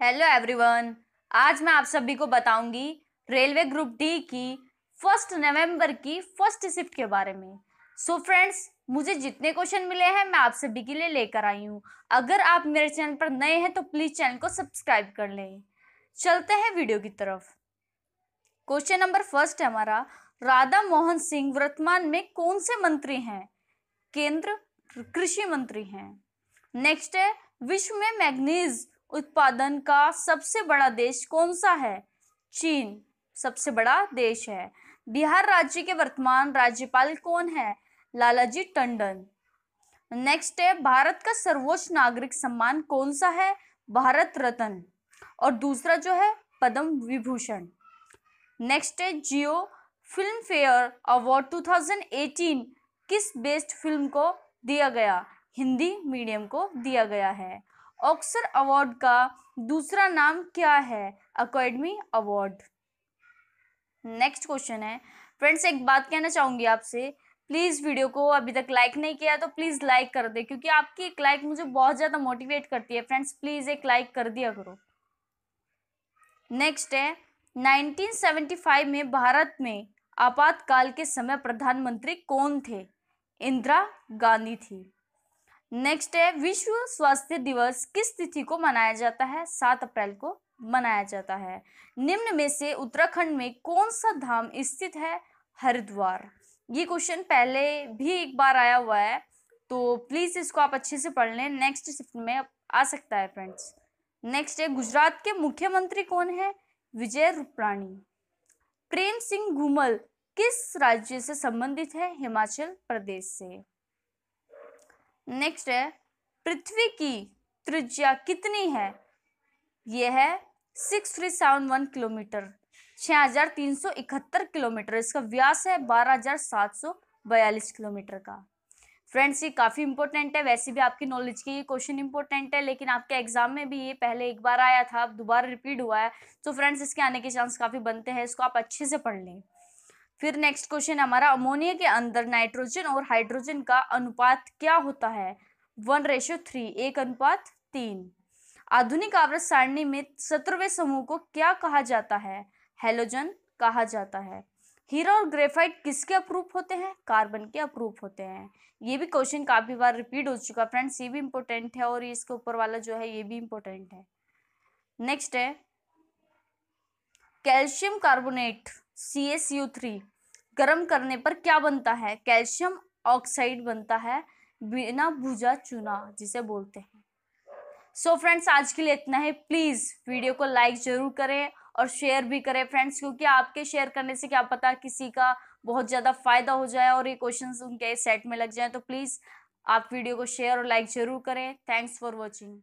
Hello everyone आज मैं आप सभी को बताऊँगी रेलवे ग्रुप डी की फ़र्स्ट नवंबर की फ़र्स्ट शिफ्ट के बारे में। सो so फ्रेंड्स मुझे जितने क्वेश्चन मिले हैं, मैं आप सभी के लिए लेकर आई हूँ। अगर आप मेरे चैनल पर नए हैं तो प्लीज़ चैनल को सब्सक्राइब कर लें। चलते हैं वीडियो की तरफ़। क्वेश्चन नंबर फ़र्स्ट है हमारा, राधा मोहन सिंह वर्तमान में कौन से मंत्री हैं? केंद्र, कृषि मंत्री हैं। नेक्स्ट है, विश्व में मैग्नीज उत्पादन का सबसे बड़ा देश कौन सा है? चीन, सबसे बड़ा देश है। बिहार राज्य के वर्तमान राज्यपाल कौन है? लालाजी टंडन। नेक्स्ट है, भारत का सर्वोच्च नागरिक सम्मान कौन सा है? भारत रत्न। और दूसरा जो है, पद्म विभूषण। नेक्स्ट है, जियो फ़िल्म फेयर अवार्ड 2018 किस बेस्ट फ़िल्म को दिया गया? हिंदी मीडियम को दिया गया है। ऑक्सर अवार्ड का दूसरा नाम क्या है? अकेडमी अवार्ड नेक्स्ट क्वेश्चन है। फ्रेंड्स एक बात कहना चाहूँगी आपसे। प्लीज़ वीडियो को अभी तक लाइक नहीं किया तो प्लीज़ लाइक कर दे, क्योंकि आपकी एक लाइक मुझे बहुत ज़्यादा मोटिवेट करती है। फ्रेंड्स प्लीज़ एक लाइक कर दिया करो। नेक्स्ट है। 1975 में भारत में आपातकाल के समय प्रधानमंत्री कौन थे? इंदिरा गांधी थी। नेक्स्ट है, विश्व स्वास्थ्य दिवस किस तिथि को मनाया जाता है? सात अप्रैल को मनाया जाता है। निम्न में से उत्तराखंड में कौन सा धाम स्थित है? हरिद्वार। ये क्वेश्चन पहले भी एक बार आया हुआ है तो प्लीज़ इसको आप अच्छे से पढ़ लें। नेक्स्ट शिफ्ट में आ सकता है फ्रेंड्स नेक्स्ट है, गुजरात के मुख्यमंत्री कौन है? विजय रूपाणी प्रेम सिंह घूमल किस राज्य से संबंधित है? हिमाचल प्रदेश से। नेक्स्ट है, पृथ्वी की त्रिज्या कितनी है? यह है six three seven one kilometre छः हज़ार तीन सौ इकहत्तर किलोमीटर, इसका व्यास है बारह हज़ार सात सौ बयालीस किलोमीटर का। फ्रेंड्स ये काफ़ी इंपॉर्टेंट है, वैसे भी आपकी नॉलेज के ये क्वेश्चन इंपॉर्टेंट है, लेकिन आपके एग्ज़ाम में भी ये पहले एक बार आया था, अब दोबारा रिपीट हुआ है। तो फ्रेंड्स इसके आने के चांस काफ़ी बनते हैं, इसको आप अच्छे से पढ़ लें। फिर नेक्स्ट क्वेश्चन हमारा, अमोनिया के अंदर नाइट्रोजन और हाइड्रोजन का अनुपात क्या होता है? वन रेशो थ्री एक अनुपात, तीन. आधुनिक आवर्त सारणी में सत्रहवें समूह को क्या कहा जाता है? हेलोजन कहा जाता है. हीरा और ग्रेफाइट किसके अप्रूप होते हैं? कार्बन के अप्रूप होते हैं. ये भी क्वेश्चन काफ़ी बार रिपीट हो चुका फ्रेंड्स ये भी इंपॉर्टेंट है और इसके ऊपर वाला जो है, ये भी इंपॉर्टेंट है. नेक्स्ट है. Calcium carbonate C S U three गर्म करने पर क्या बनता है? कैल्शियम ऑक्साइड बनता है बिना भुजा चुना, जिसे बोलते हैं। सो so फ्रेंड्स आज के लिए इतना है। प्लीज़ वीडियो को लाइक ज़रूर करें और शेयर भी करें फ्रेंड्स क्योंकि आपके शेयर करने से क्या पता किसी का बहुत ज़्यादा फ़ायदा हो जाए और ये क्वेश्चंस उनके सेट में लग जाए। तो प्लीज़ आप वीडियो को शेयर और लाइक ज़रूर करें। Thanks for watching